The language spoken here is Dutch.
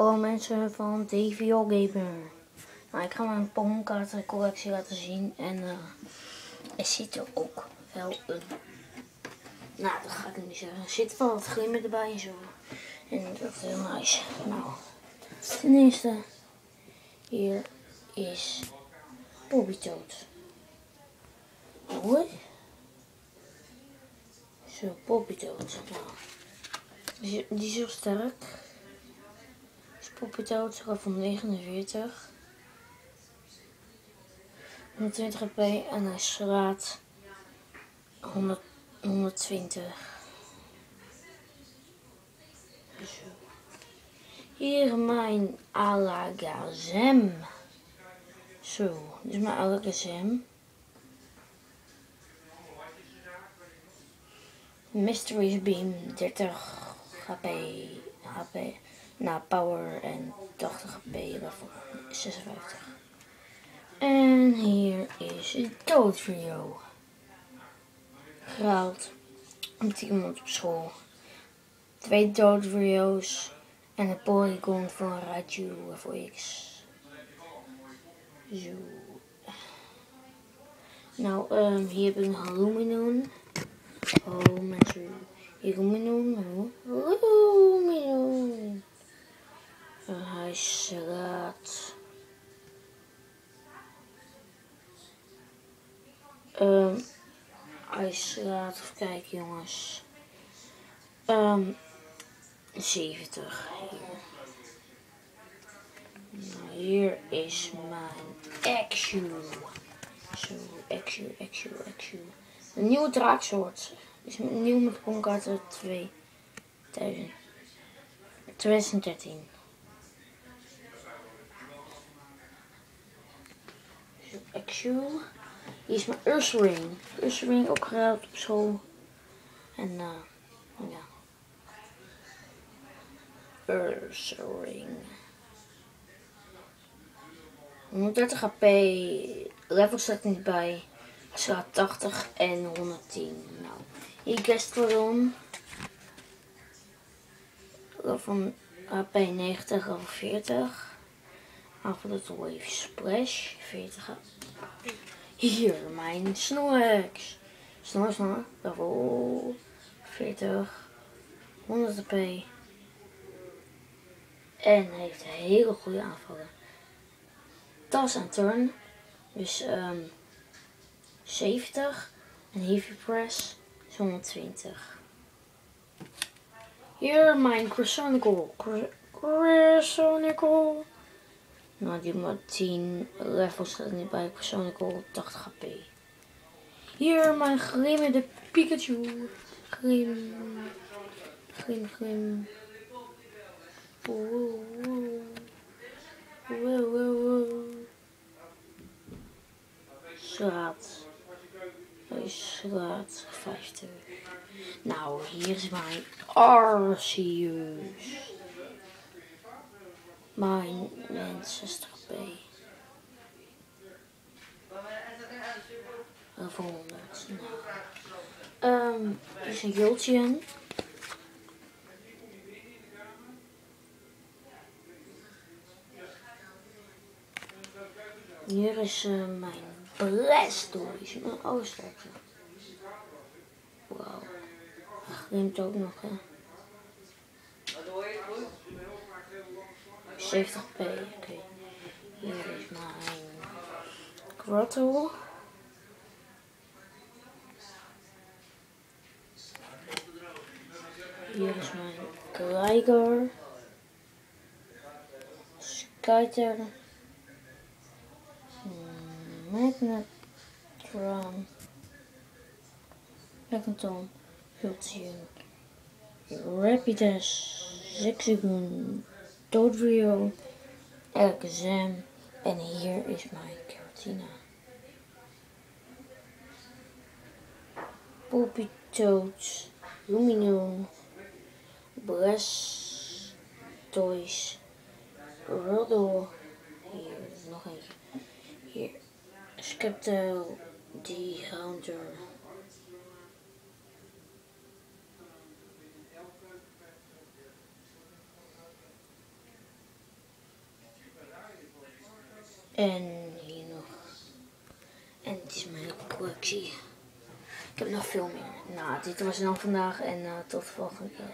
Hallo mensen van DVO Gamer. Nou, ik ga mijn Pokémon-kaartencollectie laten zien en eh er zit er ook wel een... Nou, dat ga ik niet zeggen. Er zit wel wat glimmer erbij en zo. En dat is heel nice. Nou, ten eerste, hier is Bobby Toad. Mooi. Zo, Bobby Toad. Nou, die, is heel sterk. Gaat van 49. 120 HP en hij slaat 100, 120. Zo. Hier mijn Alakazam. Zo, dit is mijn Alakazam. Mysteries Beam 30 HP, HP, nou power en 80 HP level 56. En hier is het doodtrio. Gehaald met iemand op school. Twee doodtrio's en een polygon voor een Raichu voor X. Zo. Nou, um, hier heb ik een Luminon. Oh, mensen. Hier Luminon. Um, hij slaat, even kijken jongens. Um, 70 hier. Nou, hier is mijn Axu. Zo, Axu, Axu, Axu. Een nieuwe draaksoort. Is nieuw met Ponkaarten 2000. 2013. Zo, Axu. Hier is mijn Ursaring. Ursaring ook gehaald op school. En uh, ja. Ursaring. 130 HP. Level staat niet bij. Slaat 80 en 110. Nou, hier Gastrodon. Van HP 90 level 40. Afgelopen Wave Splash 40 hier, mijn Snorlax. Snor, snor. Level 40. 100 HP. En heeft hele goede aanvallen. Tas en turn. Dus um, 70. En heavy press is 120. Hier mijn Cresonicle. Cresonicle. Nou, die maar 10 levels staat niet bij. Persoonlijk al 80 HP. Hier mijn glimmende Pikachu. Glim. Glim, glim. Wow, wow, wow. Straat. Hij slaat 50. Nou, hier is mijn Arceus. Mijn mens 60 B. Level 100. Nou. Um, is een Jolteon. Hier is uh, mijn Blastoise, mijn oosterse. Wauw. Glimt ook nog, hè. 70 p. Oké. Okay. Hier is mijn Grotto. Hier is mijn Gligar. Skyter. Magnetron. Magneton. Hultien. Rapidus. Zigzagoon. Dodrio, Alakazam en hier is mijn Karatina. Poppy Toads, Lumino, Blastoise, Roddle, hier nog eentje, hier, Skepto, die En hier nog. En het is mijn collectie. Ik heb nog veel meer. Nou, dit was dan vandaag en uh, tot de volgende keer.